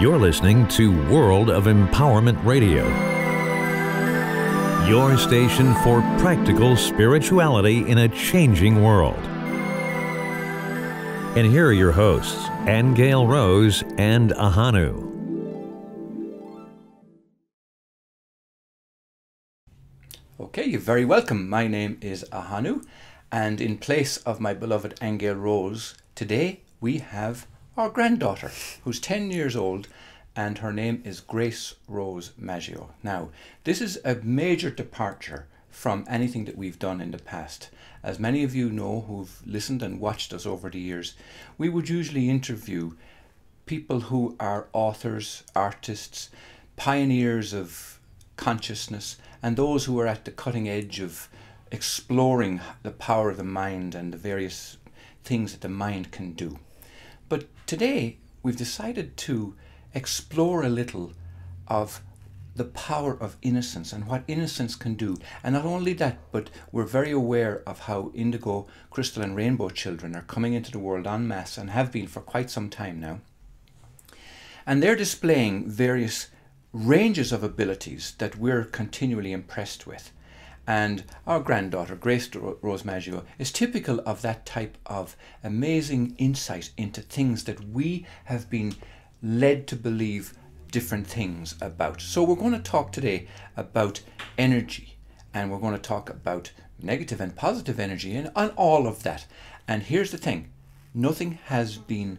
You're listening to World of Empowerment Radio, your station for practical spirituality in a changing world. And here are your hosts, Aingeal Rose and Ahonu. Okay, you're very welcome. My name is Ahonu, and in place of my beloved Aingeal Rose, today we have our granddaughter, who's 10 years old, and her name is Grace Rose Maggio. Now, this is a major departure from anything that we've done in the past. As many of you know who've listened and watched us over the years, we would usually interview people who are authors, artists, pioneers of consciousness, and those who are at the cutting edge of exploring the power of the mind and the various things that the mind can do. Today we've decided to explore a little of the power of innocence and what innocence can do. And not only that, but we're very aware of how indigo, crystal, and rainbow children are coming into the world en masse and have been for quite some time now. And they're displaying various ranges of abilities that we're continually impressed with. And our granddaughter, Grace Rose Maggio, is typical of that type of amazing insight into things that we have been led to believe different things about. So, we're going to talk today about energy and we're going to talk about negative and positive energy and on all of that. And here's the thing nothing has been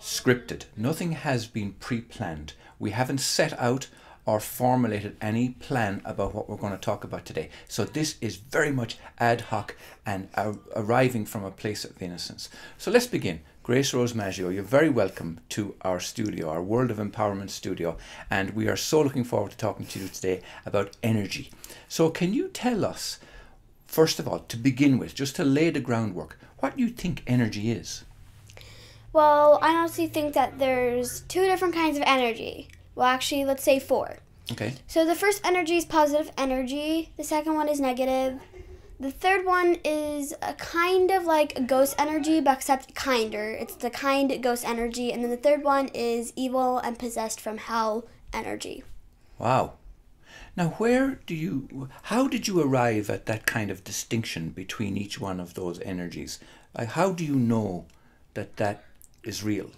scripted, nothing has been pre planned. We haven't set out or formulated any plan about what we're going to talk about today. So this is very much ad hoc and arriving from a place of innocence. So let's begin. Grace Rose Maggio, you're very welcome to our studio, our World of Empowerment studio, and we are so looking forward to talking to you today about energy. So can you tell us, first of all, to begin with, just to lay the groundwork, what you think energy is? Well, I honestly think that there's two different kinds of energy. Well, actually, let's say four. Okay. So the first energy is positive energy. The second one is negative. The third one is a kind of like ghost energy, but except kinder. It's the kind ghost energy. And then the third one is evil and possessed from hell energy. Wow. Now, where do you, how did you arrive at that kind of distinction between each one of those energies? Like, how do you know that that is real?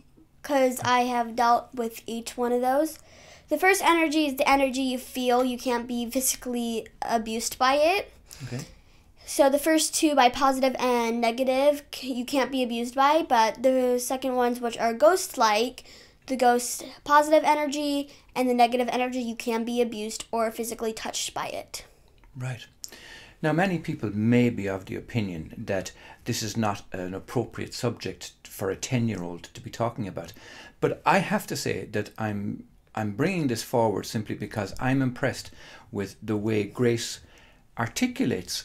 Because I have dealt with each one of those. The first energy is the energy you feel. You can't be physically abused by it. Okay. So the first two, by positive and negative, you can't be abused by. But the second ones, which are ghost-like, the ghost positive energy and the negative energy, you can be abused or physically touched by it. Right. Now, many people may be of the opinion that this is not an appropriate subject for a 10 year old to be talking about. But I have to say that I'm I'm bringing this forward simply because I'm impressed with the way Grace articulates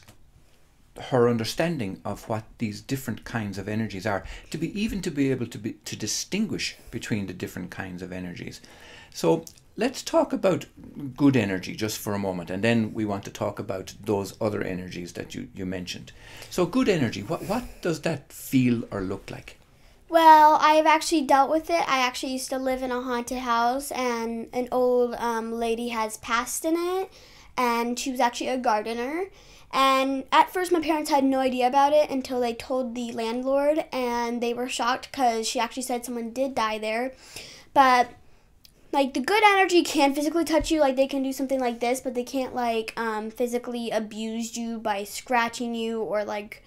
her understanding of what these different kinds of energies are to be even to be able to be to distinguish between the different kinds of energies so let's talk about good energy just for a moment and then we want to talk about those other energies that you, you mentioned so good energy what, what does that feel or look like well, I've actually dealt with it. I actually used to live in a haunted house, and an old um, lady has passed in it, and she was actually a gardener. And at first, my parents had no idea about it until they told the landlord, and they were shocked because she actually said someone did die there. But like the good energy can physically touch you, like they can do something like this, but they can't like um, physically abuse you by scratching you or like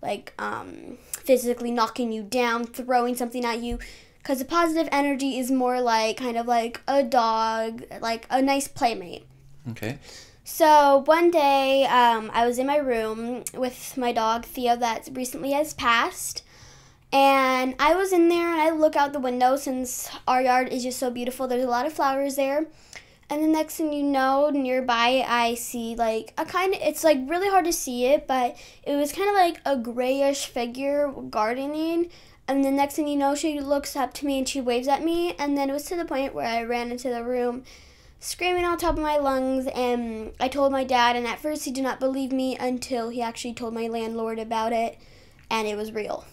like um, physically knocking you down, throwing something at you. Because the positive energy is more like kind of like a dog, like a nice playmate. Okay. So one day, um, I was in my room with my dog Theo that recently has passed, and I was in there and I look out the window since our yard is just so beautiful. There's a lot of flowers there, and the next thing you know, nearby, I see like a kind of, it's like really hard to see it, but it was kind of like a grayish figure gardening. And the next thing you know, she looks up to me and she waves at me. And then it was to the point where I ran into the room screaming on top of my lungs. And I told my dad, and at first he did not believe me until he actually told my landlord about it. And it was real.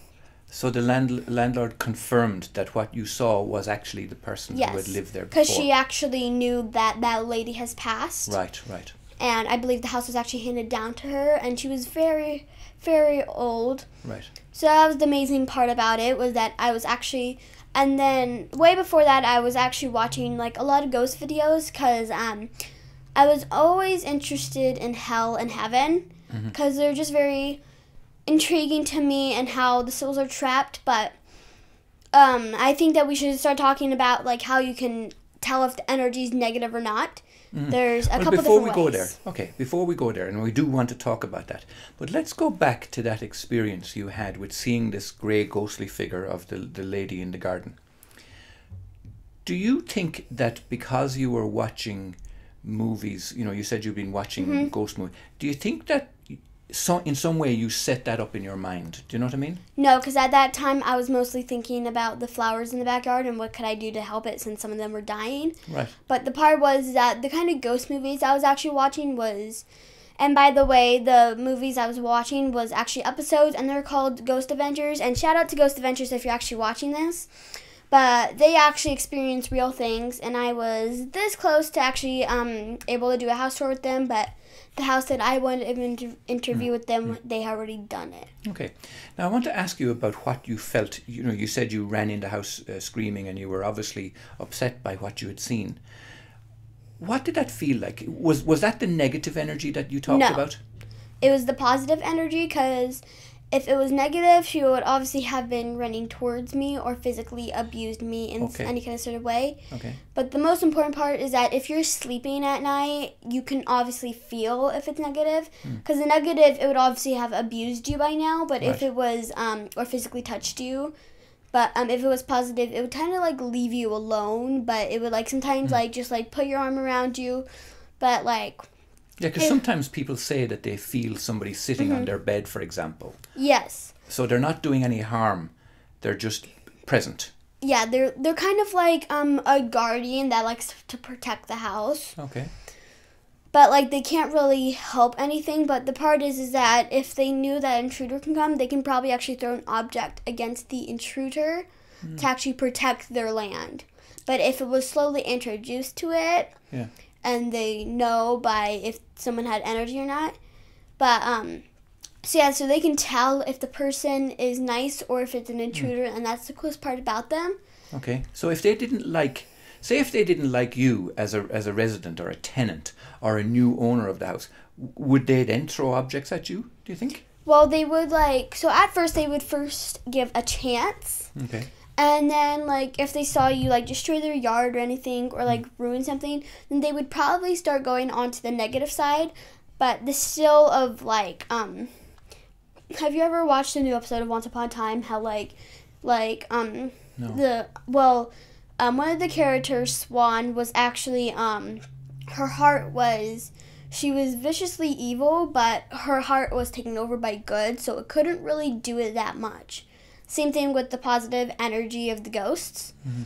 So the land, landlord confirmed that what you saw was actually the person who had Yes, lived there before. because she actually knew that that lady has passed. Right, right. and I believe the house was actually handed down to her, and she was very, very old. Right. So that was the amazing part about it was that I was actually, and then way before that I was actually watching like a lot of ghost videos because um, I was always interested in hell and heaven because they're just very intriguing to me and how the souls are trapped. But um, I think that we should start talking about like how you can tell if the energy is negative or not. There's a Well, couple before we different go there, okay, before we go there, and we do want to talk about that, but let's go back to that experience you had with seeing this grey ghostly figure of the, the lady in the garden. Do you think that because you were watching movies, you know, you said you've been watching Mm-hmm. ghost movies, do you think that so, in some way you set that up in your mind? Do you know what I mean? No, because at that time I was mostly thinking about the flowers in the backyard and what could I do to help it since some of them were dying. Right. But the part was that the kind of ghost movies I was actually watching was, and by the way, the movies I was watching was actually episodes and they're called Ghost Adventures. And shout out to Ghost Adventures if you're actually watching this. But they actually experienced real things, and I was this close to actually um, able to do a house tour with them. But the house that I wanted to inter- interview with them, they had already done it. Okay. Now I want to ask you about what you felt. You know, you said you ran in the house uh, screaming, and you were obviously upset by what you had seen. What did that feel like? Was was that the negative energy that you talked No. about? it was the positive energy because if it was negative, she would obviously have been running towards me or physically abused me in Okay. any kind of sort of way. Okay. But the most important part is that if you're sleeping at night, you can obviously feel if it's negative. Hmm. Because the negative, it would obviously have abused you by now. But if it was, um, or physically touched you, but um, if it was positive, it would kind of like leave you alone. But it would like Hmm. sometimes like just like put your arm around you. But like, Yeah, because sometimes people say that they feel somebody sitting Mm-hmm. on their bed, for example. yes. So they're not doing any harm; they're just present. Yeah, they're they're kind of like um a guardian that likes to protect the house, Okay. but like they can't really help anything. But the part is is that if they knew that intruder can come, they can probably actually throw an object against the intruder to actually protect their land. But if it was slowly introduced to it, Yeah. And they know by if someone had energy or not, but um. So yeah, so they can tell if the person is nice or if it's an intruder, and that's the coolest part about them. Okay. So if they didn't like, say, if they didn't like you as a as a resident or a tenant or a new owner of the house, would they then throw objects at you? Do you think? Well, they would like so at first they would first give a chance, Okay. And then like if they saw you like destroy their yard or anything or like ruin something, then they would probably start going on to the negative side. But the still of like um, have you ever watched a new episode of Once Upon a Time? How like like um No. the well um one of the characters Swan was actually um her heart was she was viciously evil, but her heart was taken over by good, so it couldn't really do it that much. Same thing with the positive energy of the ghosts. Mm-hmm.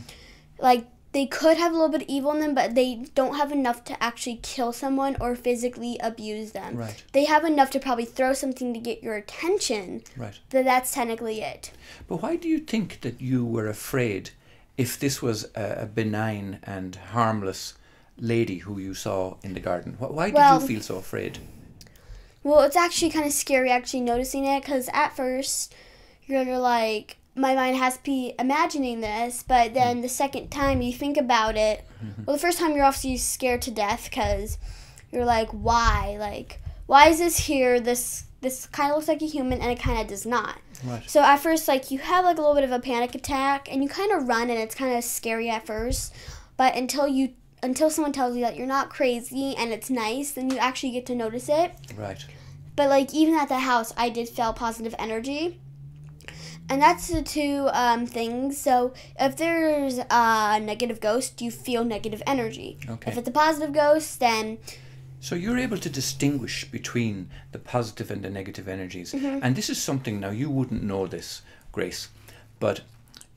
Like they could have a little bit of evil in them, but they don't have enough to actually kill someone or physically abuse them. Right. They have enough to probably throw something to get your attention, Right. but that's technically it. But why do you think that you were afraid if this was a, a benign and harmless lady who you saw in the garden? Why did Well- you feel so afraid? Well, it's actually kind of scary actually noticing it because at first you're like, my mind has to be imagining this, but then mm. the second time you think about it, mm-hmm. well, the first time you're obviously scared to death because you're like, why? Like, why is this here? This this kind of looks like a human and it kind of does not. Right. So at first, like you have like a little bit of a panic attack and you kind of run and it's kind of scary at first, but until you until someone tells you that you're not crazy and it's nice, then you actually get to notice it. Right. But like even at the house, I did feel positive energy, and that's the two um, things. So if there's a negative ghost, you feel negative energy. Okay. If it's a positive ghost, then So you're able to distinguish between the positive and the negative energies. And this is something now you wouldn't know this, Grace, but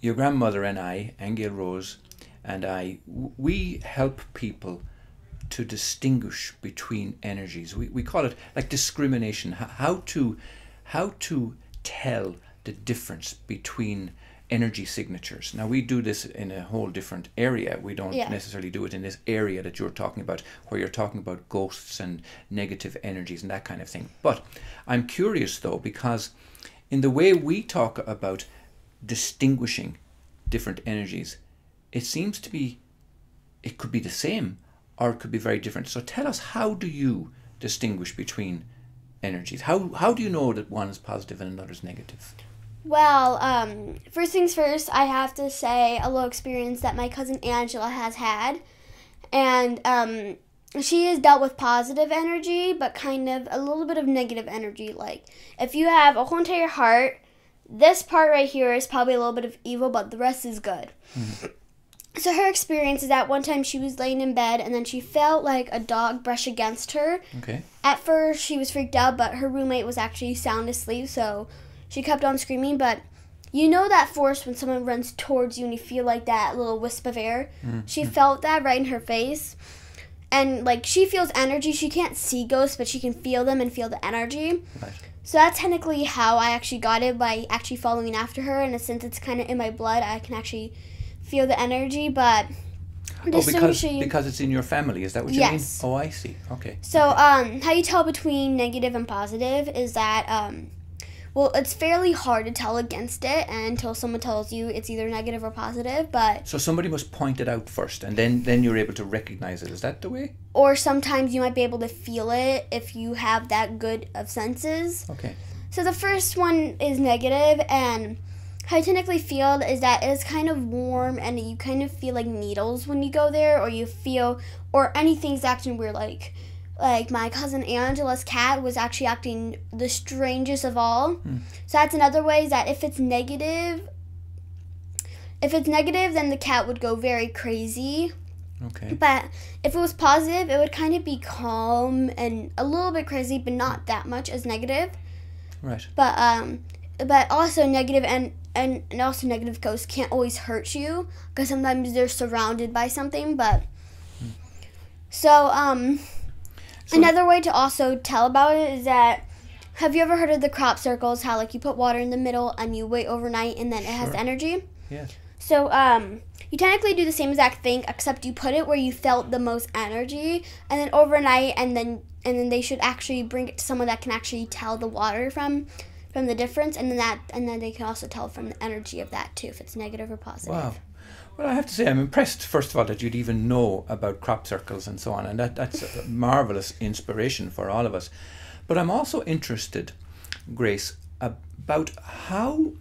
your grandmother and I, Aingeal Rose, and I, we help people to distinguish between energies. We, we call it like discrimination. How to how to tell the difference between energy signatures. Now we do this in a whole different area. We don't Yeah. necessarily do it in this area that you're talking about, where you're talking about ghosts and negative energies and that kind of thing. But I'm curious though, because in the way we talk about distinguishing different energies, it seems to be, it could be the same or it could be very different. So tell us, how do you distinguish between energies? How, how do you know that one is positive and another is negative? Well, um, first things first, I have to say a little experience that my cousin Angela has had. And um, she has dealt with positive energy, but kind of a little bit of negative energy. Like, if you have a whole entire heart, this part right here is probably a little bit of evil, but the rest is good. So her experience is that one time she was laying in bed and then she felt like a dog brush against her. Okay. At first, she was freaked out, but her roommate was actually sound asleep, so she kept on screaming. But you know that force when someone runs towards you and you feel like that little wisp of air? She felt that right in her face. And like she feels energy. She can't see ghosts, but she can feel them and feel the energy. Right. So that's technically how I actually got it by actually following after her. And since it's kind of in my blood, I can actually feel the energy. But Oh, because distinguishing- because it's in your family. Is that what you Yes. mean? Oh, I see. Okay. So, um, how you tell between negative and positive is that, um, well, it's fairly hard to tell against it until someone tells you it's either negative or positive. But So somebody must point it out first, and then then you're able to recognize it. Is that the way? or sometimes you might be able to feel it if you have that good of senses. Okay. So the first one is negative, and how you technically feel is that it's kind of warm, and you kind of feel like needles when you go there, or you feel, or anything's acting weird, like. Like my cousin Angela's cat was actually acting the strangest of all. So that's another way is that if it's negative, if it's negative, then the cat would go very crazy. Okay. But if it was positive, it would kind of be calm and a little bit crazy, but not that much as negative. Right. But um, but also negative and and, and also negative ghosts can't always hurt you because sometimes they're surrounded by something. But so um, So- another way to also tell about it is that. Have you ever heard of the crop circles? How like you put water in the middle and you wait overnight and then it has energy. Yes. So um, you technically do the same exact thing, except you put it where you felt the most energy, and then overnight, and then and then they should actually bring it to someone that can actually tell the water from from the difference, and then that and then they can also tell from the energy of that too, if it's negative or positive. Wow. Well, I have to say, I'm impressed, first of all, that you'd even know about crop circles and so on, and that, that's a marvelous inspiration for all of us. But I'm also interested, Grace, about how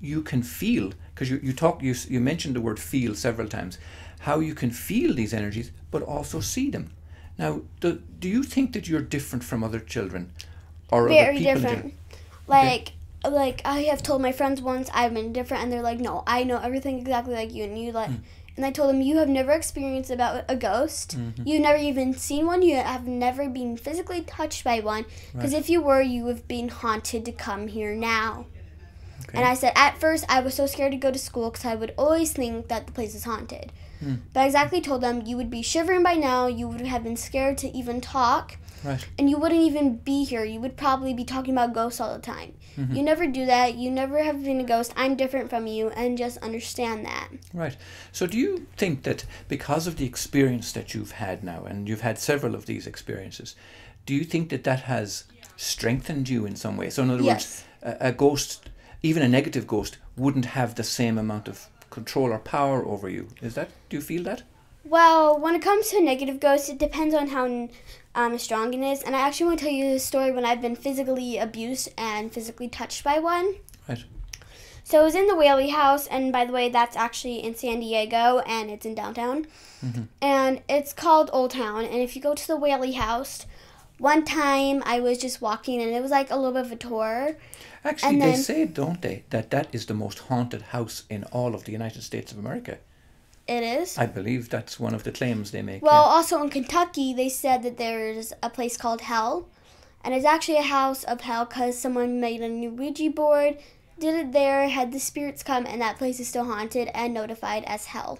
you can feel, because you, you talk, you, you mentioned the word feel several times, how you can feel these energies, but also see them. Now, do, do you think that you're different from other children? Or other people different. Like like I have told my friends once I've been different, and they're like, no, I know everything exactly like you, and you like. Hmm. And I told them, you have never experienced about a ghost. Mm-hmm. You've never even seen one. You have never been physically touched by one. Because Right. if you were, you have been haunted to come here now. Okay. And I said, at first, I was so scared to go to school because I would always think that the place is haunted. Hmm. But I exactly told them, you would be shivering by now. You would have been scared to even talk. Right. And you wouldn't even be here. You would probably be talking about ghosts all the time. Mm-hmm. You never do that. You never have been a ghost. I'm different from you. And just understand that. Right. So, do you think that because of the experience that you've had now, and you've had several of these experiences, do you think that that has strengthened you in some way? So, in other Yes. words, a, a ghost, even a negative ghost, wouldn't have the same amount of control or power over you. Is that? Do you feel that? Well, when it comes to negative ghosts, it depends on how um, strong it is. And I actually want to tell you a story when I've been physically abused and physically touched by one. Right. So it was in the Whaley House, and by the way, that's actually in San Diego, and it's in downtown. And it's called Old Town. And if you go to the Whaley House, one time I was just walking, and it was like a little bit of a tour. Actually, And they then- say, don't they, that that is the most haunted house in all of the United States of America. It is. I believe that's one of the claims they make. Well, yeah. also in Kentucky, they said that there's a place called Hell, and it's actually a house of hell because someone made a new Ouija board, did it there, had the spirits come, and that place is still haunted and notified as Hell.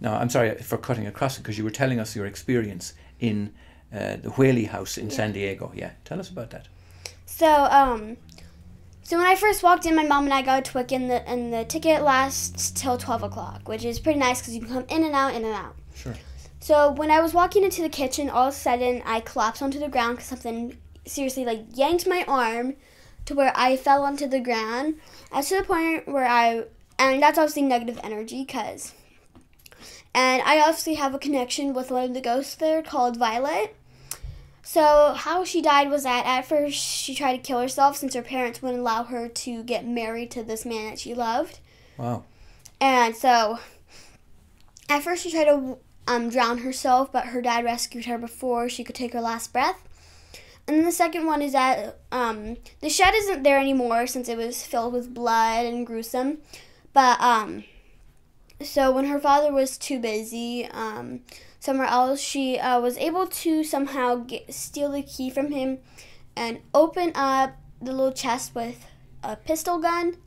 Now, I'm sorry for cutting across it because you were telling us your experience in uh, the Whaley House in San Diego. Yeah, tell us about that. So, um, So when I first walked in, my mom and I got a Twic, and the and the ticket lasts till twelve o'clock, which is pretty nice because you can come in and out, in and out. Sure. So when I was walking into the kitchen, all of a sudden I collapsed onto the ground because something seriously like yanked my arm to where I fell onto the ground. As to the point where I, and that's obviously negative energy because, and I obviously have a connection with one of the ghosts there called Violet. So how she died was that at first she tried to kill herself since her parents wouldn't allow her to get married to this man that she loved. Wow. And so at first she tried to um, drown herself, but her dad rescued her before she could take her last breath. And then the second one is that um, the shed isn't there anymore since it was filled with blood and gruesome. But um, so when her father was too busy um, somewhere else, she uh, was able to somehow get, steal the key from him and open up the little chest with a pistol gun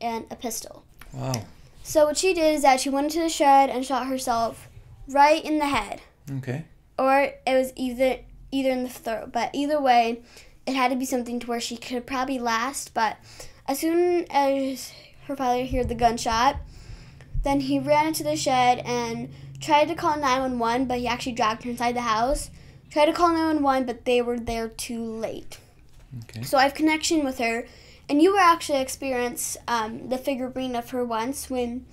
and a pistol. Wow. So what she did is that she went into the shed and shot herself right in the head, Okay. or it was either either in the throat. But either way, it had to be something to where she could probably last. But as soon as her father heard the gunshot, then he ran into the shed and tried to call 911, but he actually dragged her inside the house. Tried to call 911, but they were there too late. Okay. So I have connection with her, and you were actually experience um, the figurine of her once when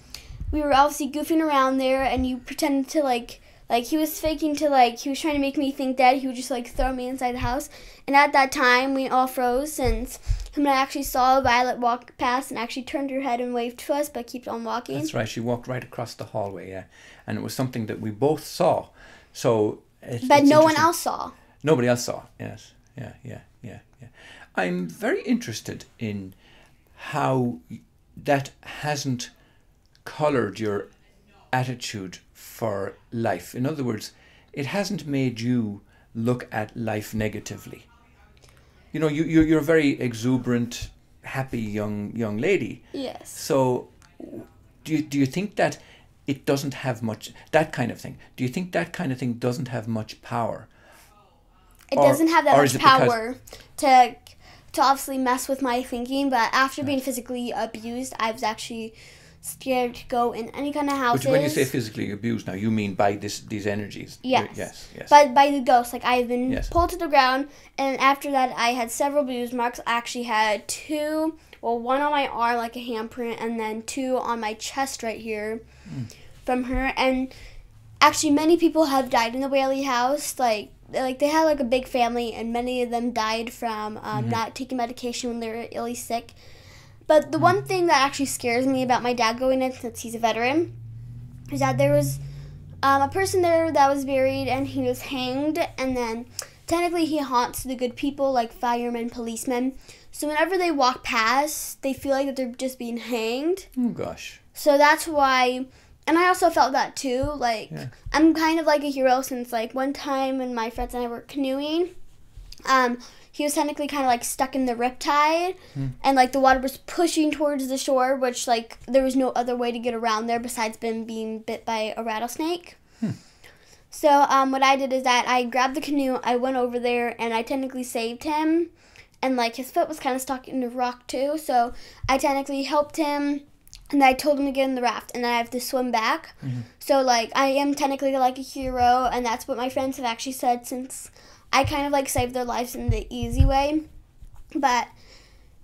we were obviously goofing around there, and you pretended to like like he was faking to like he was trying to make me think that he would just like throw me inside the house. And at that time, we all froze since and I actually saw Violet walk past and actually turned her head and waved to us, but kept on walking. That's right. She walked right across the hallway, yeah, and it was something that we both saw. So. It, But it's no one else saw. Nobody else saw. Yes. Yeah. Yeah. Yeah. Yeah. I'm very interested in how that hasn't colored your attitude for life. In other words, it hasn't made you look at life negatively. You know, you you're, you're a very exuberant, happy young young lady. Yes. So, do you, do you think that it doesn't have much that kind of thing? Do you think that kind of thing doesn't have much power? It Or- doesn't have that much power to to obviously mess with my thinking. But after being physically abused, I was actually scared to go in any kind of houses. But when you say physically abused, now you mean by this these energies? Yes. Yes. Yes. But by the ghost, like I've been Yes. pulled to the ground, and after that, I had several bruise marks. I actually had two, well, one on my arm, like a handprint, and then two on my chest right here Hmm. from her. And actually, many people have died in the Whaley house. Like, like they had like a big family, and many of them died from um, Mm-hmm. not taking medication when they were illy sick. But the one thing that actually scares me about my dad going in, since he's a veteran, is that there was um, a person there that was buried and he was hanged and then technically he haunts the good people like firemen policemen so whenever they walk past they feel like that they're just being hanged oh gosh. so that's why and i also felt that too like Yeah. i'm kind of like a hero since like one time when my friends and i were canoeing um he was technically kind of like stuck in the riptide hmm. and like the water was pushing towards the shore which like there was no other way to get around there besides been being bit by a rattlesnake. Hmm. So um, what i did is that i grabbed the canoe i went over there and i technically saved him and like his foot was kind of stuck in the rock too so i technically helped him and I told him to get in the raft, and then I have to swim back. Mm-hmm. So like I am technically like a hero, and that's what my friends have actually said since I kind of like saved their lives in the easy way. But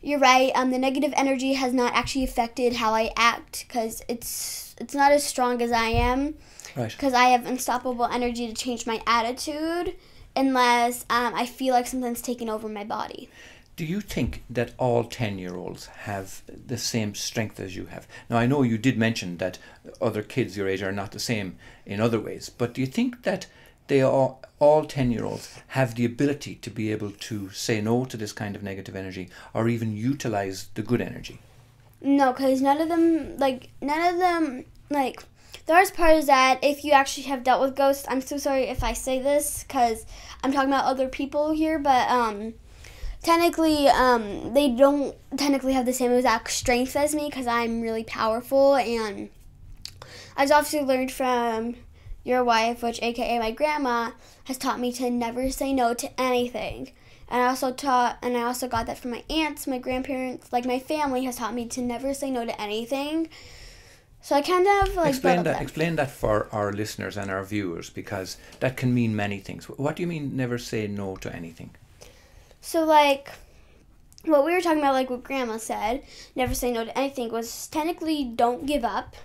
you're right. Um, the negative energy has not actually affected how I act because it's it's not as strong as I am Right. because I have unstoppable energy to change my attitude unless um, I feel like something's taking over my body. Do you think that all 10 year olds have the same strength as you have? Now, I know you did mention that other kids your age are not the same in other ways, but do you think that they are, all 10 year olds have the ability to be able to say no to this kind of negative energy or even utilize the good energy? No, because none of them, like, none of them, like, the hardest part is that if you actually have dealt with ghosts, I'm so sorry if I say this, because I'm talking about other people here, but, um, technically, um, they don't technically have the same exact strength as me, because I'm really powerful, and I've obviously learned from your wife, which, aka my grandma, has taught me to never say no to anything. And I also taught, and I also got that from my aunts, my grandparents, like my family has taught me to never say no to anything. So I kind of like explain that. that. Explain that for our listeners and our viewers because that can mean many things. What do you mean? Never say no to anything. So like what we were talking about, like what Grandma said, never say no to anything, was technically don't give up.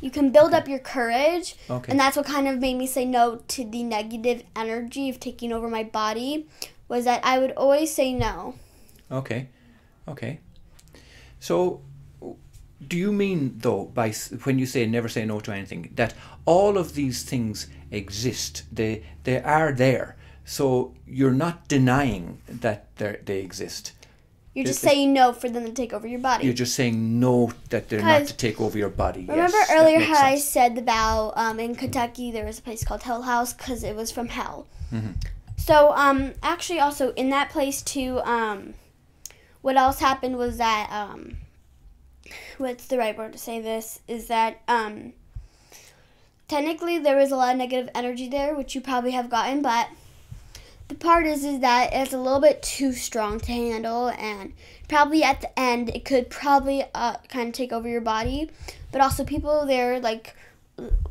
You can build up your courage, Okay. and that's what kind of made me say no to the negative energy of taking over my body. Was that I would always say no. Okay, okay. So, do you mean though by when you say never say no to anything that all of these things exist? They they are there. So you're not denying that they they exist. You're just it- saying no for them to take over your body. You're just saying no that they're not to take over your body. Remember yes, earlier how I sense. said about um, in Kentucky there was a place called Hell House because it was from hell. Mm-hmm. So um, actually also in that place too, um, what else happened was that um, what's the right word to say this is that um, technically there was a lot of negative energy there, which you probably have gotten, but the part is is that it's a little bit too strong to handle and probably at the end it could probably uh, kind of take over your body. But also people there like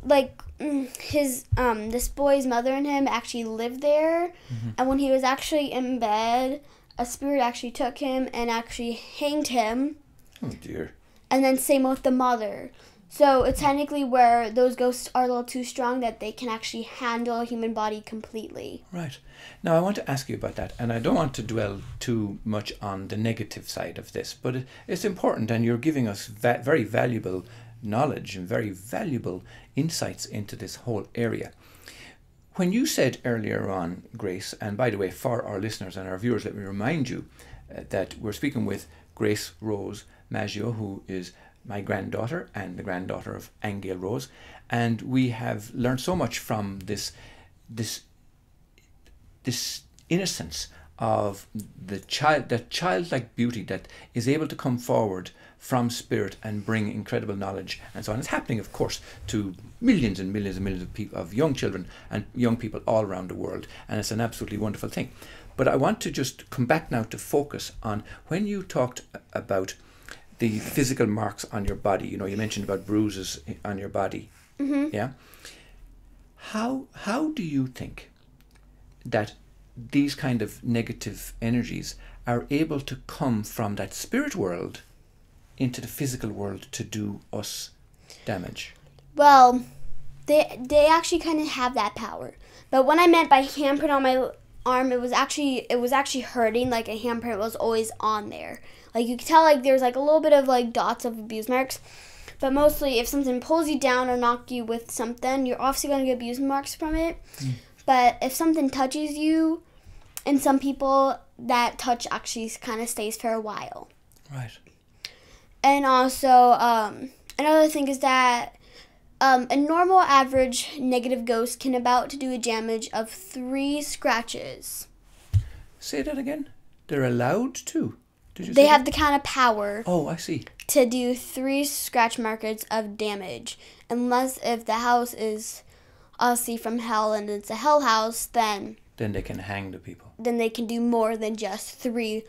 like mm, his um this boy's mother and him actually lived there. And when he was actually in bed a spirit actually took him and actually hanged him. Oh dear. and then same with the mother so it's technically where those ghosts are a little too strong that they can actually handle a human body completely Right. Now, I want to ask you about that, and I don't want to dwell too much on the negative side of this, but it's important, and you're giving us va- very valuable knowledge and very valuable insights into this whole area. When you said earlier on, Grace, and by the way, for our listeners and our viewers, let me remind you uh, that we're speaking with Grace Rose Maggio, who is my granddaughter and the granddaughter of Aingeal Rose, and we have learned so much from this this this innocence of the child, that childlike beauty that is able to come forward from spirit and bring incredible knowledge and so on. It's happening, of course, to millions and millions and millions of people, of young children and young people all around the world, and it's an absolutely wonderful thing. But I want to just come back now to focus on when you talked about the physical marks on your body. You know, you mentioned about bruises on your body. Mm-hmm. Yeah. How how do you think that these kind of negative energies are able to come from that spirit world into the physical world to do us damage? Well, they they actually kind of have that power. But what I meant by handprint on my arm, it was actually it was actually hurting. Like a handprint was always on there. Like you could tell, like there's like a little bit of like dots of abuse marks. But mostly, if something pulls you down or knock you with something, you're obviously gonna get abuse marks from it. But if something touches you, and some people that touch actually kind of stays for a while. Right. And also, um, another thing is that um, a normal average negative ghost can about to do a damage of three scratches. Say that again. They're allowed to. Did you They have that? the kind of power Oh, I see. to do three scratch markers of damage, unless if the house is obviously from hell and it's a hell house, then Then they can hang the people. then they can do more than just three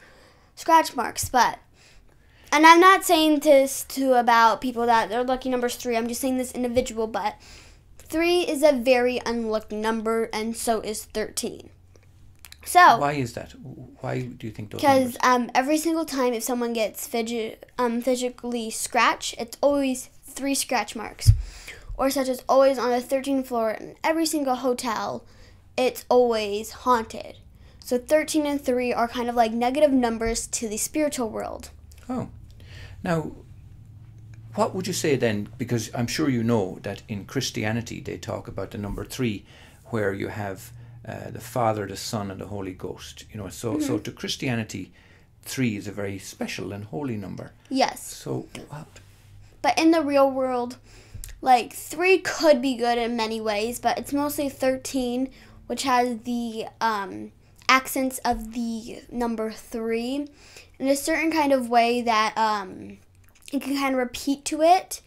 scratch marks. But and I'm not saying this to about people that their lucky number's three. I'm just saying this individual, but three is a very unlucky number, and so is thirteen. So Why is that? Why do you think those because um, every single time if someone gets fidget, um, physically scratched, it's always three scratch marks. Or such as always on the 13th floor in every single hotel, it's always haunted. So 13 and 3 are kind of like negative numbers to the spiritual world. Oh. Now, what would you say then? Because I'm sure you know that in Christianity they talk about the number three, where you have uh, the Father, the Son, and the Holy Ghost. You know, so so to Christianity, three is a very special and holy number. Yes. So, what? But in the real world, like 3 could be good in many ways, but it's mostly 13, which has the um, accents of the number 3 in a certain kind of way that um, you can kind of repeat to it.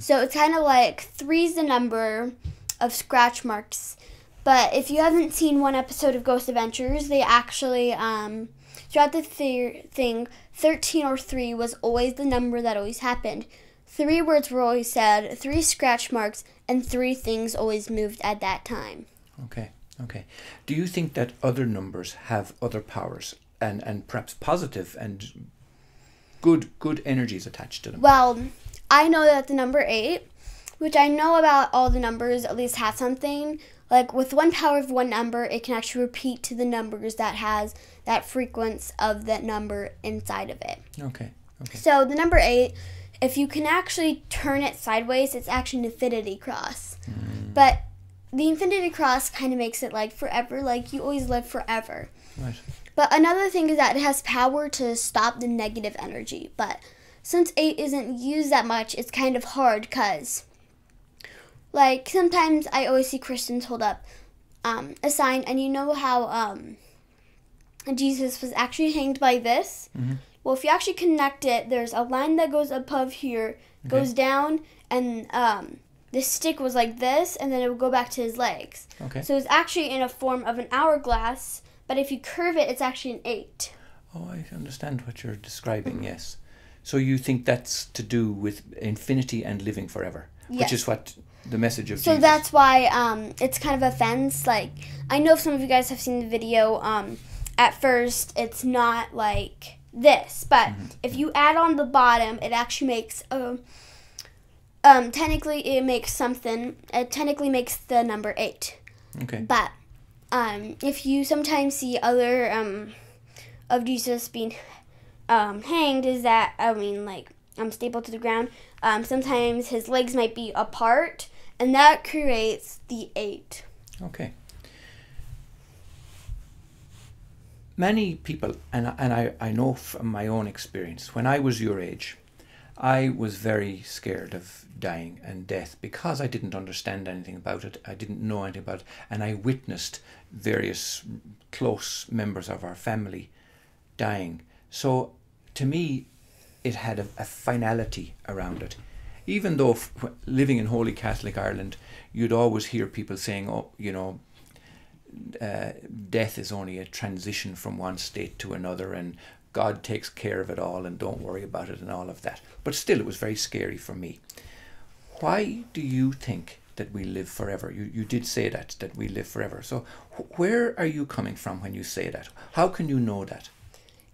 So it's kind of like 3 is the number of scratch marks, But if you haven't seen one episode of Ghost Adventures, they actually um, throughout the th- thing, thirteen or three was always the number that always happened. Three words were always said, three scratch marks, and three things always moved at that time. Okay, okay. Do you think that other numbers have other powers and, and perhaps positive and good good energies attached to them? Well, I know that the number eight, which I know about all the numbers, at least has something. Like with one power of one number, it can actually repeat to the numbers that has that frequency of that number inside of it. Okay, okay. So the number eight, if you can actually turn it sideways, it's actually an infinity cross. Hmm. But the infinity cross kind of makes it like forever, like you always live forever. Right. But another thing is that it has power to stop the negative energy. But since 8 isn't used that much, it's kind of hard because, like, sometimes I always see Christians hold up um, a sign, and you know how um, Jesus was actually hanged by this? Mhm. Well, if you actually connect it, there's a line that goes above here, goes down, and um, the stick was like this, and then it would go back to his legs. Okay. So it's actually in a form of an hourglass, but if you curve it, it's actually an eight. Oh, I understand what you're describing, yes. So you think that's to do with infinity and living forever, which is what the message of So Jesus. that's why um, it's kind of a fence. Like I know some of you guys have seen the video. Um, at first, it's not like this, but if you add on the bottom, it actually makes a. Um, technically, it makes something. It technically makes the number eight. Okay. But um, if you sometimes see other um, of Jesus being um, hanged, is that I mean like um, stapled to the ground. Um, sometimes his legs might be apart, and that creates the eight. Okay. Many people, and, and I, I know from my own experience, when I was your age, I was very scared of dying and death because I didn't understand anything about it. I didn't know anything about it. And I witnessed various close members of our family dying. So to me, it had a, a finality around it. Even though f- living in Holy Catholic Ireland, you'd always hear people saying, oh, you know, uh, death is only a transition from one state to another and God takes care of it all and don't worry about it and all of that. But still, it was very scary for me. Why do you think that we live forever? You, you did say that, that we live forever. So, wh- where are you coming from when you say that? How can you know that?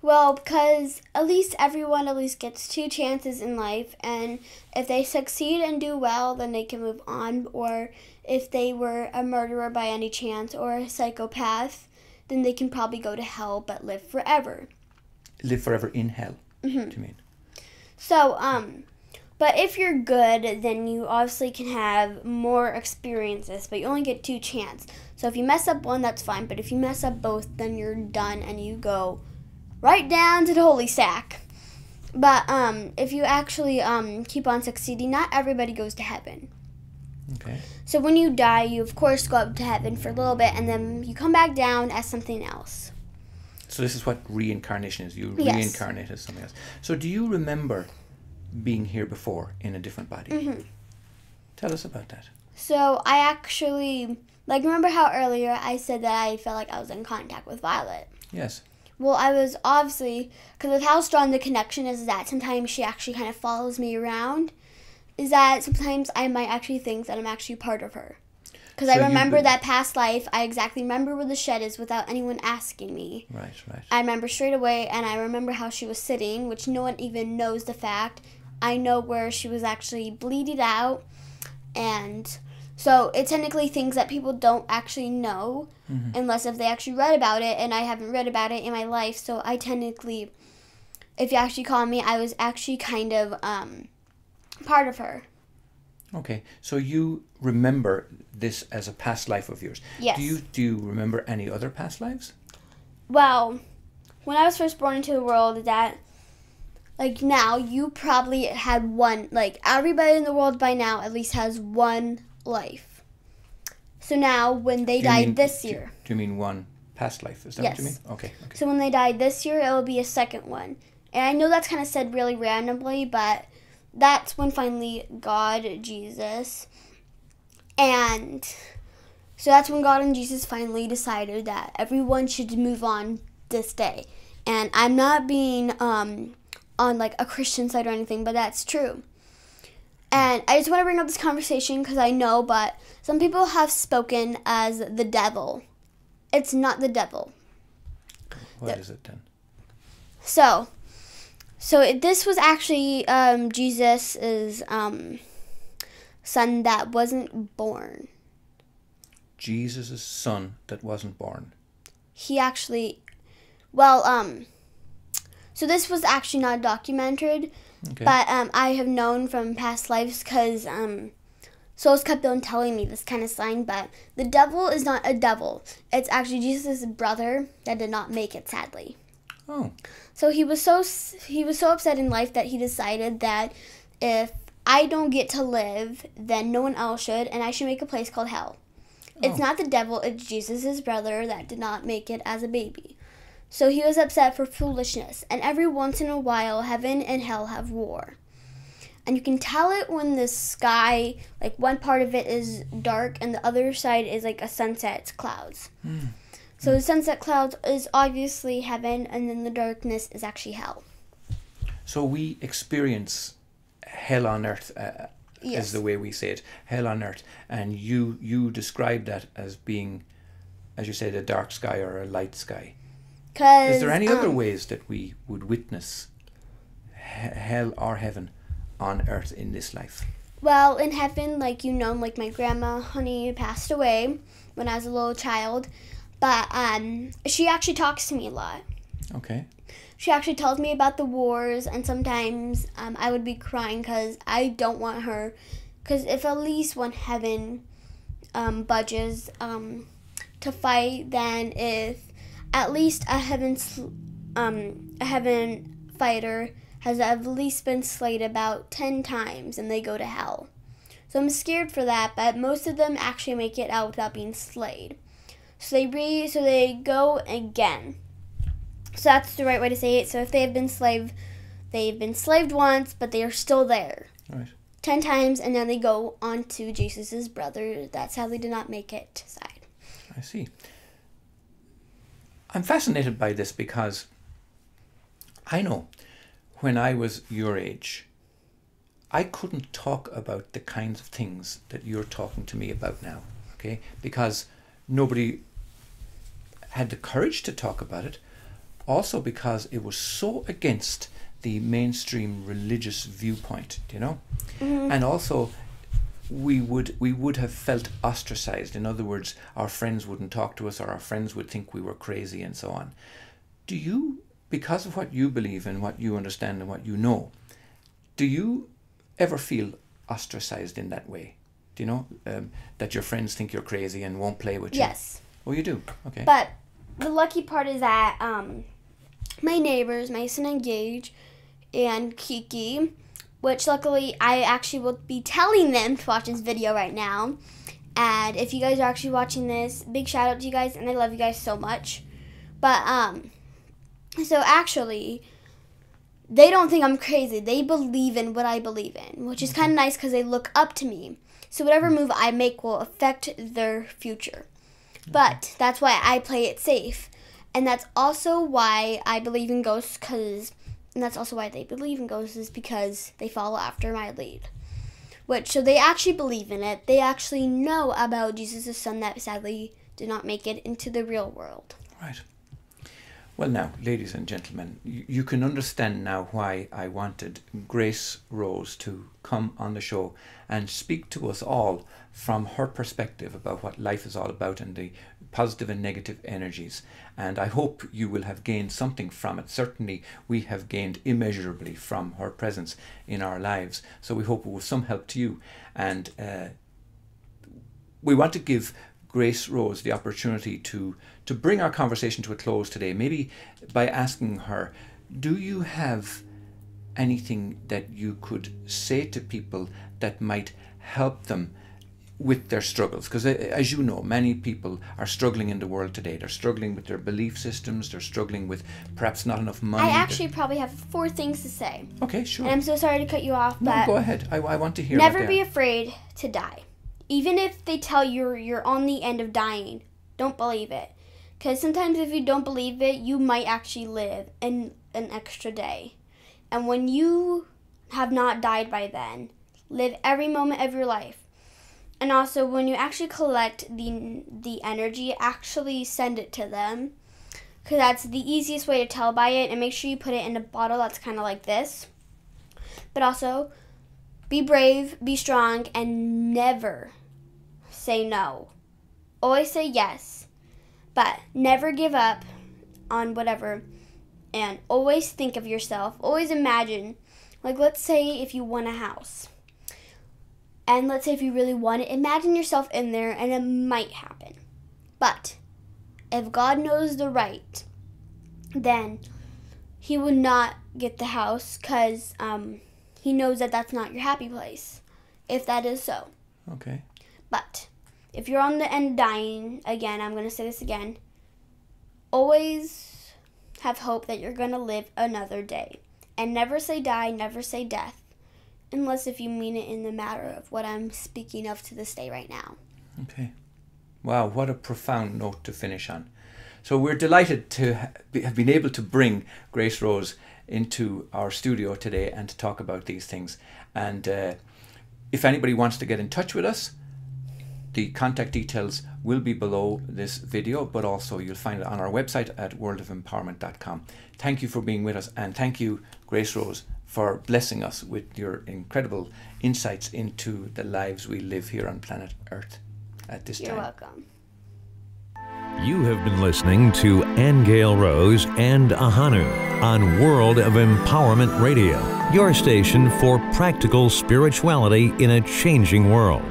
Well, because at least everyone at least gets two chances in life, and if they succeed and do well, then they can move on. Or if they were a murderer by any chance or a psychopath, then they can probably go to hell but live forever. Live forever in hell, do you mean? So, um, but if you're good, then you obviously can have more experiences, but you only get two chances. So if you mess up one, that's fine. But if you mess up both, then you're done and you go right down to the holy sack. But um, if you actually um, keep on succeeding, not everybody goes to heaven. Okay. So when you die, you of course go up to heaven for a little bit, and then you come back down as something else. So, this is what reincarnation is. You Yes. reincarnate as something else. So, do you remember being here before in a different body? Mm-hmm. Tell us about that. So I actually like remember how earlier I said that I felt like I was in contact with Violet. Yes. Well, I was obviously because of how strong the connection is. That sometimes she actually kind of follows me around. Is that sometimes I might actually think that I'm actually part of her. Because So I remember that past life. I exactly remember where the shed is without anyone asking me. Right, right. I remember straight away, and I remember how she was sitting, which no one even knows the fact. I know where she was actually bleeding out, and so it's technically things that people don't actually know unless if they actually read about it, and I haven't read about it in my life. So I technically, if you actually call me, I was actually kind of um, part of her. Okay. So, you remember this as a past life of yours. Yes. Do you do you remember any other past lives? Well, when I was first born into the world, that like now you probably had one like everybody in the world by now at least has one life. So now when they Do died mean- this year, Do you mean one past life? Is that what you mean? Yes. Okay. Okay. so when they died this year, it will be a second one. And I know that's kind of said really randomly, but that's when finally God, Jesus, and So that's when God and Jesus finally decided that everyone should move on this day. And I'm not being um, on like a Christian side or anything, but that's true. And I just want to bring up this conversation because I know, but some people have spoken as the devil. It's not the devil. What is it then? So, so it, this was actually um, Jesus' um, son that wasn't born. Jesus' son that wasn't born. He actually, well, um, so this was actually not documented, Okay. but um, I have known from past lives because um, souls kept on telling me this kind of sign. But the devil is not a devil; it's actually Jesus' brother that did not make it, sadly. oh, So he was so he was so upset in life that he decided that if I don't get to live, then no one else should, and I should make a place called hell. It's Oh. not the devil; it's Jesus' brother that did not make it as a baby. So he was upset for foolishness, and every once in a while, heaven and hell have war. And you can tell it when the sky, like one part of it is dark, and the other side is like a sunset clouds. So the sunset clouds is obviously heaven, and then the darkness is actually hell. so we experience hell on earth. Uh, Yes. Is the way we say it, hell on earth, and you you describe that as being, as you said, a dark sky or a light sky. Cause Is there any other um, ways that we would witness he- hell or heaven on earth in this life? Well, in heaven, like you know, like my grandma, honey, passed away when I was a little child, but um, she actually talks to me a lot. Okay. She actually tells me about the wars, and sometimes um, I would be crying because I don't want her. Because if at least one heaven um, budges um, to fight, then if at least a heaven um, a heaven fighter has at least been slayed about ten times, and they go to hell. So I'm scared for that, but most of them actually make it out without being slayed. So they re so they go again. So that's the right way to say it. So if they have been slaved, they've been slaved once, but they are still there Right. ten times, and then they go on to Jesus' brother that sadly did not make it side. I see. I'm fascinated by this because I know when I was your age, I couldn't talk about the kinds of things that you're talking to me about now, okay? Because nobody had the courage to talk about it. Also, because it was so against the mainstream religious viewpoint, you know? Mm-hmm. And also, we would we would have felt ostracized. In other words, our friends wouldn't talk to us, or our friends would think we were crazy, and so on. Do you, because of what you believe and what you understand and what you know, do you ever feel ostracized in that way? Do you know um, that your friends think you're crazy and won't play with you? Yes, Oh, you do. Okay. but the lucky part is that um, my neighbors, Mason and Gage, and Kiki, which luckily I actually will be telling them to watch this video right now. And if you guys are actually watching this, big shout out to you guys, and I love you guys so much. But um, so actually, they don't think I'm crazy. They believe in what I believe in, which is kind of nice because they look up to me. So whatever move I make will affect their future. But that's why I play it safe. And that's also why I believe in ghosts cuz and that's also why they believe in ghosts is because they follow after my lead. Which so they actually believe in it. They actually know about Jesus' son that sadly did not make it into the real world. Right. Well, now, ladies and gentlemen, you, you can understand now why I wanted Grace Rose to come on the show and speak to us all from her perspective about what life is all about and the positive and negative energies. And I hope you will have gained something from it. Certainly, we have gained immeasurably from her presence in our lives. So we hope it was some help to you. And uh, we want to give Grace Rose the opportunity to to bring our conversation to a close today, maybe by asking her, do you have anything that you could say to people that might help them with their struggles? Because eh, as you know, many people are struggling in the world today. They're struggling with their belief systems. They're struggling with perhaps not enough money. I actually probably have four things to say. okay, sure. And I'm so sorry to cut you off, no, but go ahead. I, I want to hear. Never be afraid to die. even if they tell you you're on the end of dying, don't believe it. Because sometimes if you don't believe it, you might actually live an, an extra day. And when you have not died by then, live every moment of your life. And also, when you actually collect the, the energy, actually send it to them. Because that's the easiest way to tell by it. And make sure you put it in a bottle that's kind of like this. But also, be brave, be strong, and never say no. Always say yes, but never give up on whatever. And always think of yourself. Always imagine. Like, let's say if you want a house. And let's say if you really want it, imagine yourself in there and it might happen. But if God knows the right, then He would not get the house because um, He knows that that's not your happy place, if that is so. Okay. But if you're on the end dying, again, I'm going to say this again, always have hope that you're going to live another day. And never say die, never say death, unless if you mean it in the matter of what I'm speaking of to this day right now. Okay. Wow, what a profound note to finish on. So we're delighted to have been able to bring Grace Rose into our studio today and to talk about these things. And uh, if anybody wants to get in touch with us, the contact details will be below this video, but also you'll find it on our website at worldofempowerment.com. Thank you for being with us, and thank you, Grace Rose, for blessing us with your incredible insights into the lives we live here on planet Earth at this You're time. welcome. You have been listening to Aingeal Rose and Ahonu on World of Empowerment Radio, your station for practical spirituality in a changing world.